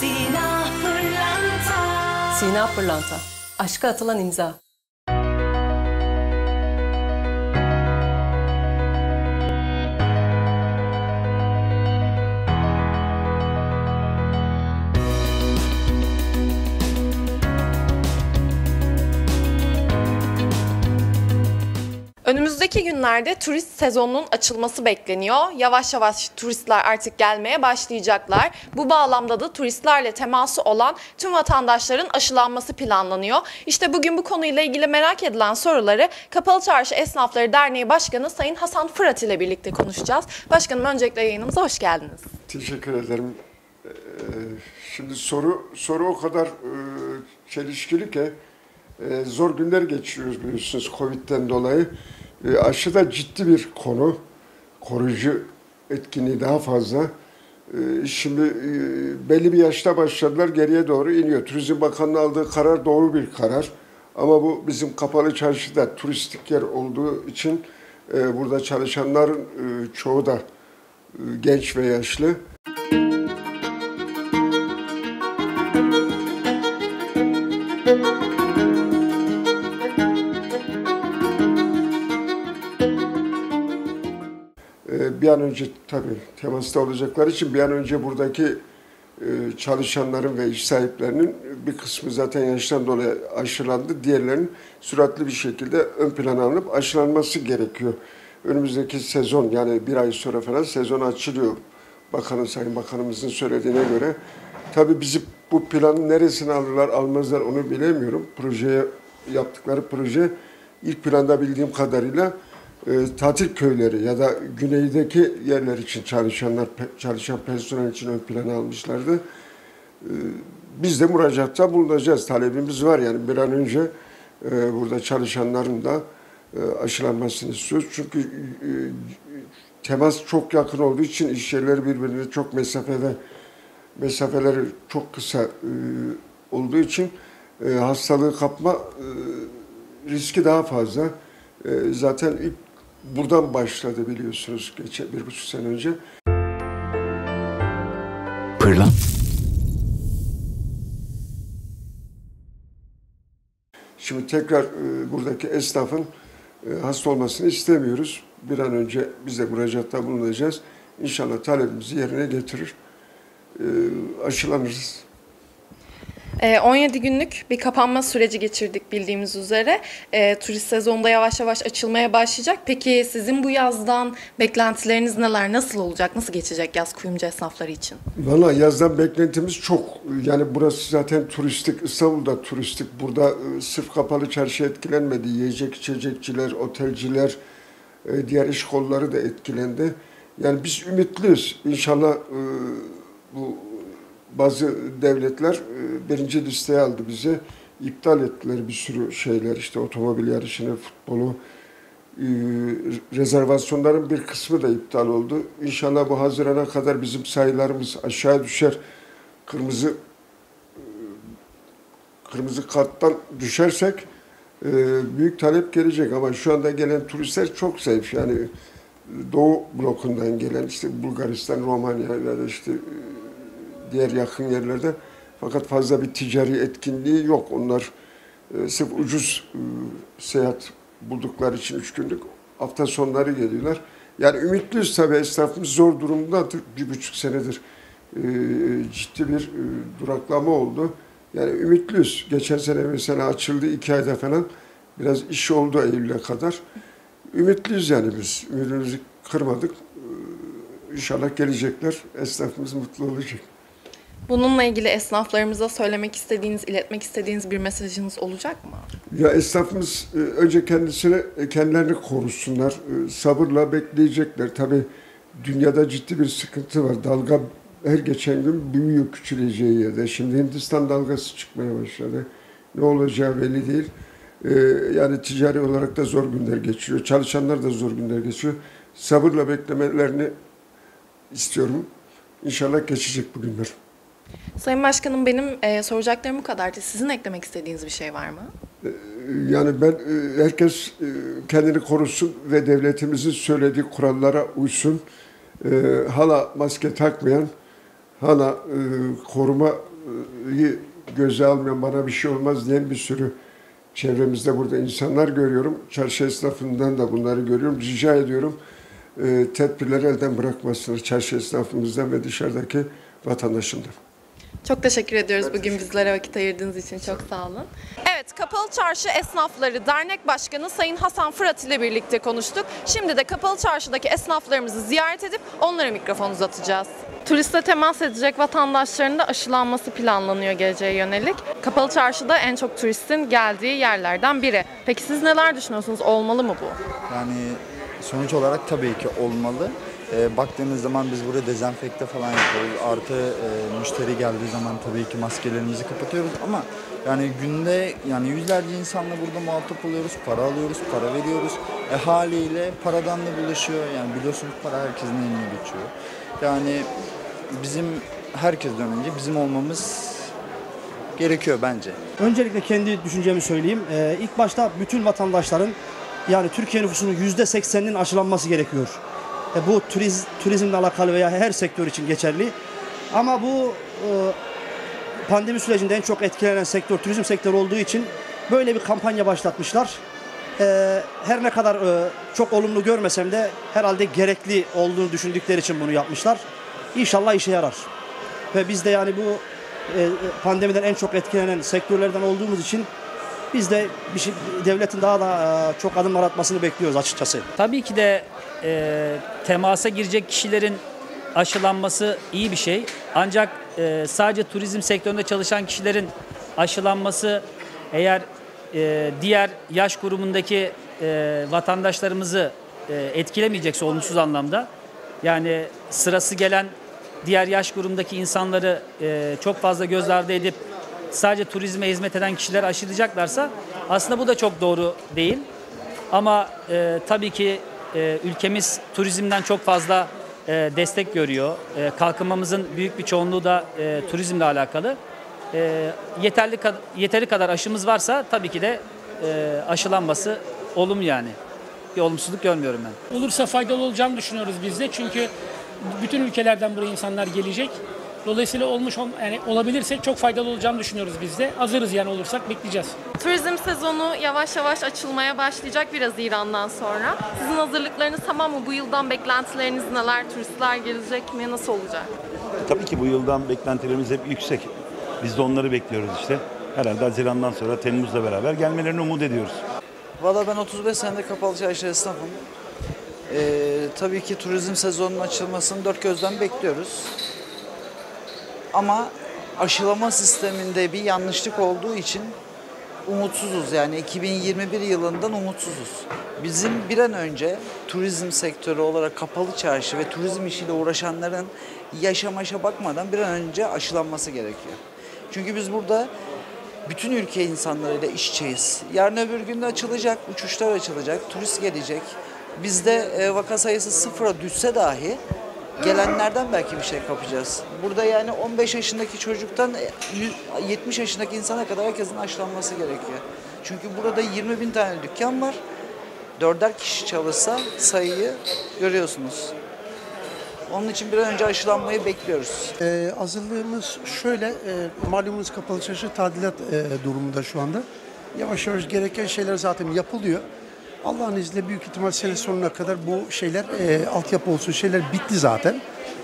Sina Pırlanta. Sina Pırlanta. Aşka atılan imza. Önümüzdeki günlerde turist sezonunun açılması bekleniyor. Yavaş yavaş turistler artık gelmeye başlayacaklar. Bu bağlamda da turistlerle teması olan tüm vatandaşların aşılanması planlanıyor. İşte bugün bu konuyla ilgili merak edilen soruları Kapalı Çarşı Esnafları Derneği Başkanı Sayın Hasan Fırat ile birlikte konuşacağız. Başkanım öncelikle yayınımıza hoş geldiniz. Teşekkür ederim. Ee, Şimdi soru soru o kadar e, çelişkili ki e, zor günler geçiriyoruz biliyorsunuz Covid'den dolayı. E, Aşı da ciddi bir konu. Koruyucu etkinliği daha fazla. E, Şimdi e, belli bir yaşta başladılar geriye doğru iniyor. Turizm Bakanlığı aldığı karar doğru bir karar. Ama bu bizim kapalı çarşıda turistik yer olduğu için e, burada çalışanların e, çoğu da e, genç ve yaşlı. Ee, bir an önce tabii temasta olacakları için bir an önce buradaki e, çalışanların ve iş sahiplerinin bir kısmı zaten yaştan dolayı aşılandı. Diğerlerinin süratli bir şekilde ön plana alınıp aşılanması gerekiyor. Önümüzdeki sezon yani bir ay sonra falan sezon açılıyor. Bakanın, Sayın Bakanımızın söylediğine göre. Tabii bizi bu planın neresine alırlar almazlar onu bilemiyorum. Projeye yaptıkları proje ilk planda bildiğim kadarıyla e, tatil köyleri ya da güneydeki yerler için çalışanlar pe- çalışan personel için ön plana almışlardı. E, biz de müracaatta bulunacağız. Talebimiz var yani bir an önce e, burada çalışanların da e, aşılanmasını istiyoruz. Çünkü e, temas çok yakın olduğu için iş yerleri birbirine çok mesafede mesafeleri çok kısa e, olduğu için e, hastalığı kapma e, riski daha fazla. E, zaten ilk buradan başladı biliyorsunuz geçen bir buçuk sene önce. Pırlant. Şimdi tekrar e, buradaki esnafın e, hasta olmasını istemiyoruz. Bir an önce biz de müracaatta bulunacağız. İnşallah talebimizi yerine getirir. E, aşılanırız. Ee, 17 günlük bir kapanma süreci geçirdik bildiğimiz üzere. Ee, turist sezonunda yavaş yavaş açılmaya başlayacak. Peki sizin bu yazdan beklentileriniz neler? Nasıl olacak? Nasıl geçecek yaz kuyumcu esnafları için? Valla yazdan beklentimiz çok. Yani burası zaten turistik, İstanbul'da turistik. Burada e, sırf kapalı çarşı etkilenmedi. Yiyecek, içecekçiler, otelciler, e, diğer iş kolları da etkilendi. Yani biz ümitliyiz. İnşallah e, bu bazı devletler e, birinci listeye aldı bizi. İptal ettiler bir sürü şeyler işte otomobil yarışını, futbolu. E, rezervasyonların bir kısmı da iptal oldu. İnşallah bu Haziran'a kadar bizim sayılarımız aşağı düşer. Kırmızı e, kırmızı karttan düşersek büyük talep gelecek ama şu anda gelen turistler çok zayıf. Yani Doğu blokundan gelen işte Bulgaristan, Romanya ya da işte diğer yakın yerlerde fakat fazla bir ticari etkinliği yok. Onlar e, sırf ucuz e, seyahat buldukları için üç günlük hafta sonları geliyorlar. Yani ümitliyiz tabii esnafımız zor durumdadır. Bir buçuk senedir e, ciddi bir e, duraklama oldu. Yani ümitliyiz. Geçen sene mesela açıldı iki ayda falan. Biraz iş oldu Eylül'e kadar. Ümitliyiz yani biz. Ümidimizi kırmadık. Ee, İnşallah gelecekler. Esnafımız mutlu olacak. Bununla ilgili esnaflarımıza söylemek istediğiniz, iletmek istediğiniz bir mesajınız olacak mı? Ya esnafımız e, önce kendisini, e, kendilerini korusunlar. E, Sabırla bekleyecekler. Tabii dünyada ciddi bir sıkıntı var. Dalga her geçen gün büyüyor küçüleceği yerde. Şimdi Hindistan dalgası çıkmaya başladı. Ne olacağı belli değil. Yani ticari olarak da zor günler geçiyor. Çalışanlar da zor günler geçiyor. Sabırla beklemelerini istiyorum. İnşallah geçecek bu günler. Sayın Başkanım benim e, soracaklarım bu kadardı. Sizin eklemek istediğiniz bir şey var mı? Yani ben e, herkes e, kendini korusun ve devletimizin söylediği kurallara uysun. E, Hala maske takmayan, hala e, koruma göze almayan, bana bir şey olmaz diyen bir sürü çevremizde burada insanlar görüyorum. Çarşı esnafından da bunları görüyorum. Rica ediyorum e, tedbirleri elden bırakmasınlar çarşı esnafımızdan ve dışarıdaki vatandaşından. Çok teşekkür ediyoruz bugün bizlere vakit ayırdığınız için. Çok sağ olun. Evet, Kapalı Çarşı Esnafları Dernek Başkanı Sayın Hasan Fırat ile birlikte konuştuk. Şimdi de Kapalı Çarşı'daki esnaflarımızı ziyaret edip onlara mikrofon uzatacağız. Turiste temas edecek vatandaşların da aşılanması planlanıyor geleceğe yönelik. Kapalı Çarşı'da en çok turistin geldiği yerlerden biri. Peki siz neler düşünüyorsunuz? Olmalı mı bu? Yani sonuç olarak tabii ki olmalı. Ee, baktığınız zaman biz burada dezenfekte falan yapıyoruz. Artı e, müşteri geldiği zaman tabii ki maskelerimizi kapatıyoruz ama yani günde yani yüzlerce insanla burada muhatap oluyoruz, para alıyoruz, para veriyoruz. E, haliyle paradan da bulaşıyor. Yani biliyorsunuz para herkesin eline geçiyor. Yani bizim herkesten önce bizim olmamız gerekiyor bence. Öncelikle kendi düşüncemi söyleyeyim. Ee, ilk başta bütün vatandaşların yani Türkiye nüfusunun yüzde sekseninin aşılanması gerekiyor. E, bu turiz, turizmle alakalı veya her sektör için geçerli. Ama bu e, pandemi sürecinde en çok etkilenen sektör turizm sektörü olduğu için böyle bir kampanya başlatmışlar. E, her ne kadar e, çok olumlu görmesem de herhalde gerekli olduğunu düşündükleri için bunu yapmışlar. İnşallah işe yarar. Ve biz de yani bu e, pandemiden en çok etkilenen sektörlerden olduğumuz için biz de bir şey, devletin daha da e, çok adımlar atmasını bekliyoruz açıkçası. Tabii ki de e, temasa girecek kişilerin aşılanması iyi bir şey. Ancak e, sadece turizm sektöründe çalışan kişilerin aşılanması eğer e, diğer yaş grubundaki e, vatandaşlarımızı e, etkilemeyecekse olumsuz anlamda yani sırası gelen diğer yaş grubundaki insanları e, çok fazla göz ardı edip sadece turizme hizmet eden kişiler aşılayacaklarsa aslında bu da çok doğru değil. Ama e, tabii ki e, ülkemiz turizmden çok fazla e, destek görüyor. E, kalkınmamızın büyük bir çoğunluğu da e, turizmle alakalı. E, yeterli kad- yeteri kadar aşımız varsa tabii ki de e, aşılanması olumlu yani. Bir olumsuzluk görmüyorum ben. olursa faydalı olacağını düşünüyoruz biz de. Çünkü bütün ülkelerden buraya insanlar gelecek. Dolayısıyla olmuş ol- yani olabilirse çok faydalı olacağını düşünüyoruz biz de. Hazırız yani olursak bekleyeceğiz. Turizm sezonu yavaş yavaş açılmaya başlayacak biraz İran'dan sonra. Sizin hazırlıklarınız tamam mı? Bu yıldan beklentileriniz neler? Turistler gelecek mi? Nasıl olacak? Tabii ki bu yıldan beklentilerimiz hep yüksek. Biz de onları bekliyoruz işte. Herhalde Haziran'dan sonra Temmuz'la beraber gelmelerini umut ediyoruz. Valla ben 35 senedir kapalı çarşı esnafım. Ee, tabii ki turizm sezonunun açılmasını dört gözden bekliyoruz. Ama aşılama sisteminde bir yanlışlık olduğu için umutsuzuz. Yani 2021 yılından umutsuzuz. Bizim bir an önce turizm sektörü olarak kapalı çarşı ve turizm işiyle uğraşanların yaşamaşa bakmadan bir an önce aşılanması gerekiyor. Çünkü biz burada bütün ülke insanlarıyla iş içeyiz. Yarın öbür gün de açılacak, uçuşlar açılacak, turist gelecek. Bizde e, vaka sayısı sıfıra düşse dahi gelenlerden belki bir şey kapacağız. Burada yani 15 yaşındaki çocuktan e, yüz- 70 yaşındaki insana kadar herkesin aşılanması gerekiyor. Çünkü burada 20 bin tane dükkan var. Dörder kişi çalışsa sayıyı görüyorsunuz. Onun için bir an önce aşılanmayı bekliyoruz. Ee, hazırlığımız şöyle, e, malumunuz kapalı çarşı tadilat e, durumunda şu anda. Yavaş yavaş gereken şeyler zaten yapılıyor. Allah'ın izniyle büyük ihtimal sene sonuna kadar bu şeyler, e, altyapı olsun şeyler bitti zaten.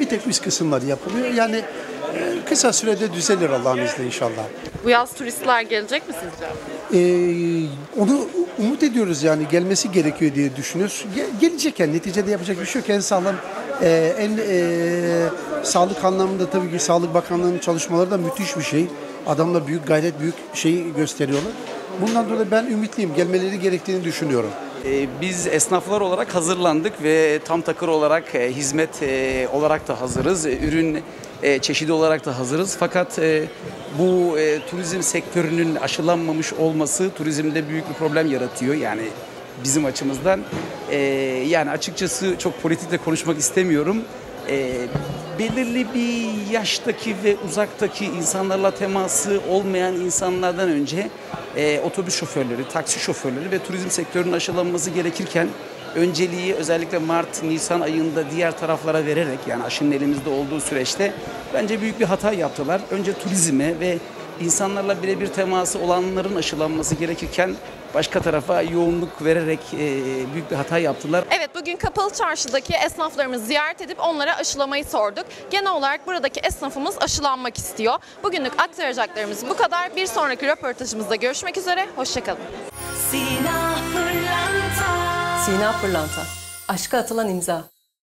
Bir tek üst kısımları yapılıyor. Yani e, kısa sürede düzelir Allah'ın izniyle inşallah. Bu yaz turistler gelecek mi sizce? Ee, onu umut ediyoruz yani gelmesi gerekiyor diye düşünüyoruz. Ge- gelecek yani neticede yapacak bir şey yok. En sağlam, e, en e, sağlık anlamında tabii ki Sağlık Bakanlığı'nın çalışmaları da müthiş bir şey. Adamlar büyük gayret, büyük şeyi gösteriyorlar. Bundan dolayı ben ümitliyim. Gelmeleri gerektiğini düşünüyorum. Ee, Biz esnaflar olarak hazırlandık ve tam takır olarak e, hizmet e, olarak da hazırız. E, Ürün çeşidi olarak da hazırız. Fakat bu turizm sektörünün aşılanmamış olması turizmde büyük bir problem yaratıyor. Yani bizim açımızdan. Yani açıkçası çok politikle konuşmak istemiyorum. Belirli bir yaştaki ve uzaktaki insanlarla teması olmayan insanlardan önce e, otobüs şoförleri, taksi şoförleri ve turizm sektörünün aşılanması gerekirken önceliği özellikle Mart, Nisan ayında diğer taraflara vererek yani aşının elimizde olduğu süreçte bence büyük bir hata yaptılar. Önce turizme ve insanlarla birebir teması olanların aşılanması gerekirken başka tarafa yoğunluk vererek e, büyük bir hata yaptılar. Evet bugün Kapalı Çarşı'daki esnaflarımızı ziyaret edip onlara aşılamayı sorduk. Genel olarak buradaki esnafımız aşılanmak istiyor. Bugünlük aktaracaklarımız bu kadar. Bir sonraki röportajımızda görüşmek üzere. Hoşçakalın. Sina Pırlanta Sina Pırlanta. Aşka atılan imza.